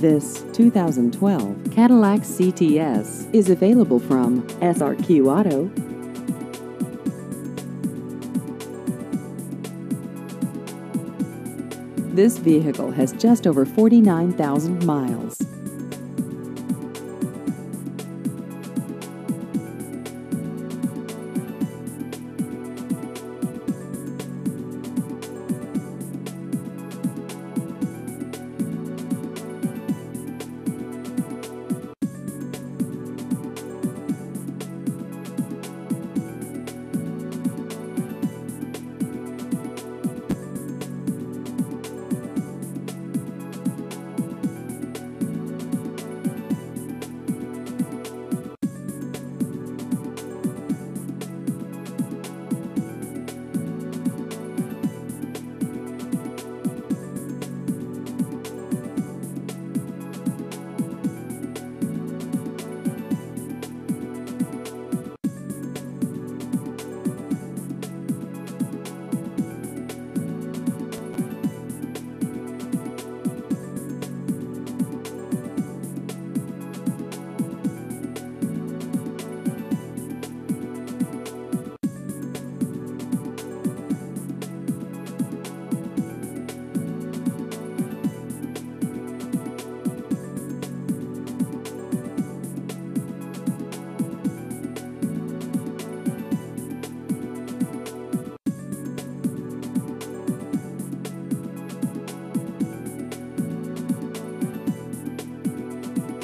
This 2012 Cadillac CTS is available from SRQ Auto. This vehicle has just over 49,000 miles.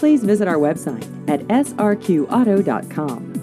Please visit our website at srqauto.com.